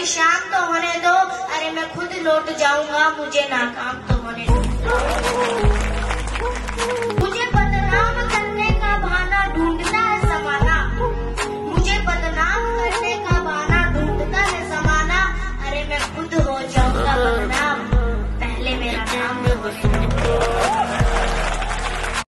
मुझे शांत तो होने दो। अरे मैं खुद लौट जाऊँगा, मुझे नाकाम तो होने दो। मुझे बदनाम करने का बहाना ढूंढता है समाना। मुझे बदनाम करने का बहाना ढूंढता है समाना। अरे मैं खुद हो जाऊँगा बदनाम। पहले मेरा नाम हो